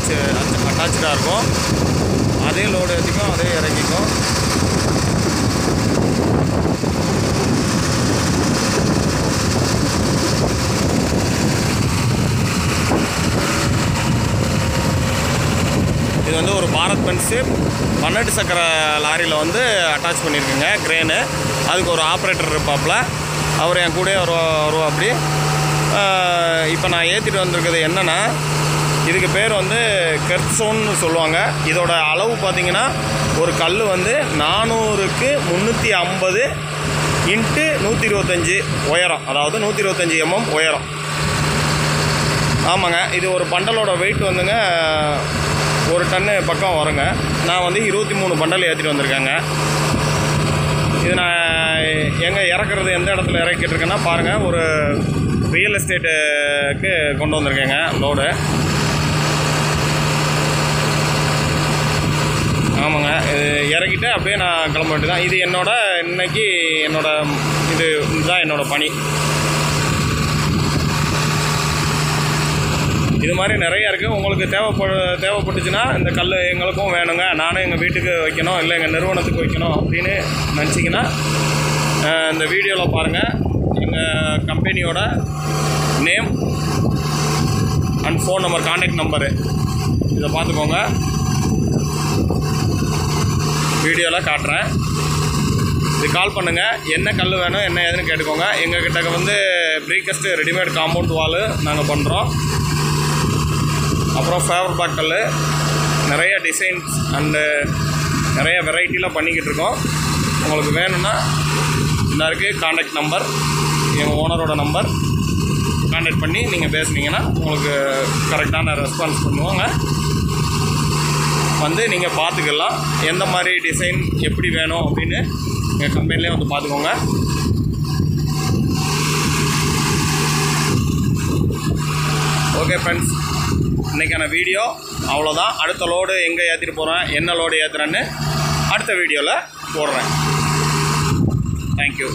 Attach அட்டாச்சாக இருக்கும். அதே load ஏற்றிக்கும் அதே இறங்கிக்கும் இது வந்து ஒரு பாரத் பென்ஸு பன்னெண்டு சக்கர லாரியில் வந்து அட்டாச் பண்ணியிருக்குங்க கிரேனு அதுக்கு ஒரு ஆப்ரேட்டர் இருப்பாப்புல அவர் என் கூட வருவா வருவா அப்படி இப்போ நான் ஏற்றிட்டு வந்திருக்கிறது என்னென்னா இதுக்கு பேர் வந்து கெர்சோன்னு சொல்லுவாங்க. இதோட அளவு பார்த்தீங்கன்னா ஒரு கல் வந்து நானூறுக்கு முந்நூற்றி ஐம்பது இன்ட்டு நூற்றி இருபத்தஞ்சி உயரம். அதாவது நூற்றி இருபத்தஞ்சி எம்எம் உயரம். ஆமாங்க. இது ஒரு பண்டலோட வெயிட் வந்துங்க ஒரு டன்னு பக்கம் வருங்க. நான் வந்து இருபத்தி மூணு பண்டல் ஏற்றிட்டு வந்திருக்கேங்க. இது நான் எங்கே இறக்குறது எந்த இடத்துல இறக்கிட்டு இருக்கேன்னா பாருங்கள் ஒரு ரியல் எஸ்டேட்டுக்கு கொண்டு வந்திருக்கேங்க லோடு ஆமாங்க இது இறக்கிட்டு அப்படியே நான் கிளம்ப வேண்டியது தான் இது என்னோட இன்னைக்கு என்னோட இது இதுதான் என்னோட பணி. இது மாதிரி நிறைய இருக்குது உங்களுக்கு தேவைப்படு தேவைப்பட்டுச்சுன்னா இந்த கல் எங்களுக்கும் வேணுங்க. நானும் எங்கள் வீட்டுக்கு வைக்கணும் இல்லை எங்கள் நிறுவனத்துக்கு வைக்கணும் அப்படின்னு நினச்சிங்கன்னா இந்த வீடியோவில் பாருங்கள் எங்கள் கம்பெனியோட name and phone number contact number இதை பார்த்துக்கோங்க. வீடியோவில் காட்டுறேன். இது கால் பண்ணுங்கள் என்ன கல் வேணும் என்ன ஏதுன்னு கேட்டுக்கோங்க. எங்கள் கிட்ட வந்து ப்ரீகஸ்ட்டு ரெடிமேட் காம்பவுண்ட் வாலு நாங்கள் பண்ணுறோம் அப்புறம் ஃபேவர் பேக் கல் நிறைய டிசைன்ஸ் அண்டு நிறைய வெரைட்டிலாம் பண்ணிக்கிட்டு இருக்கோம். உங்களுக்கு வேணும்னா இந்த இருக்குது காண்டாக்ட் நம்பர் எங்கள் ஓனரோட நம்பர் காண்டாக்ட் பண்ணி நீங்கள் பேசுனீங்கன்னா உங்களுக்கு கரெக்டான ரெஸ்பான்ஸ் பண்ணுவாங்க. வந்து நீங்கள் பார்த்துக்கலாம் எந்த மாதிரி டிசைன் எப்படி வேணும் அப்படின்னு எங்கள் கம்பெனிலே வந்து பார்த்துக்கோங்க ஓகே ஃப்ரெண்ட்ஸ் இன்றைக்கான வீடியோ அவ்வளோதான் அடுத்த லோடு எங்கே ஏற்றிட்டு போகிறேன் என்ன லோடு ஏற்றுறேன்னு அடுத்த வீடியோவில் போடுறேன். தேங்க்யூ